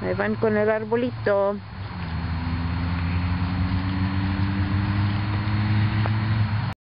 Ahí van con el arbolito.